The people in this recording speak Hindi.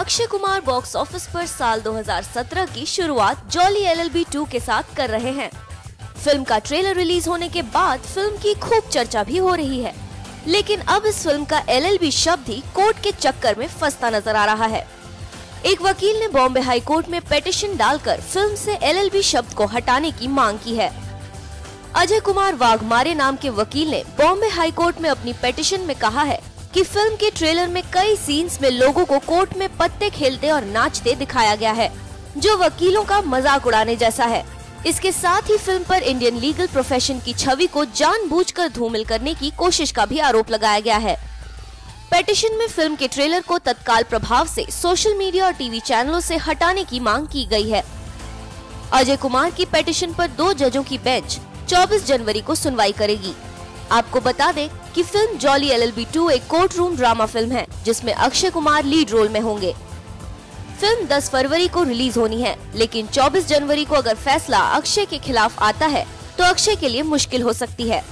अक्षय कुमार बॉक्स ऑफ़िस पर साल 2017 की शुरुआत जॉली एल एल के साथ कर रहे हैं। फ़िल्म का ट्रेलर रिलीज़ होने के बाद फ़िल्म की खूब चर्चा भी हो रही है। लेकिन अब इस फ़िल्म का एलएलबी शब्द ही कोर्ट के चक्कर में फंसता नज़र आ रहा है। एक वकील ने बॉम्बे हाई कोर्ट में पेटिशन डालकर फ़िल्म से एल शब्द को हटाने की मांग की है। अजय कुमार वाघमारे नाम के वकील ने बॉम्बे हाई कोर्ट में अपनी पेटिशन में कहा है कि फ़िल्म के ट्रेलर में कई सीन्स में लोगों को कोर्ट में पत्ते खेलते और नाचते दिखाया गया है, जो वकीलों का मज़ाक उड़ाने जैसा है। इसके साथ ही फ़िल्म पर इंडियन लीगल प्रोफेशन की छवि को जानबूझकर धूमिल करने की कोशिश का भी आरोप लगाया गया है। पेटिशन में फ़िल्म के ट्रेलर को तत्काल प्रभाव से सोशल मीडिया और टीवी चैनलों से हटाने की मांग की गई है। अजय कुमार की पेटिशन पर दो जजों की बेंच 24 जनवरी को सुनवाई करेगी। आपको बता दें कि फ़िल्म जॉली एल एल एक कोर्ट रूम ड्रामा फ़िल्म है, जिसमें अक्षय कुमार लीड रोल में होंगे। फ़िल्म 10 फरवरी को रिलीज़ होनी है, लेकिन 24 जनवरी को अगर फैसला अक्षय के खिलाफ आता है तो अक्षय के लिए मुश्किल हो सकती है।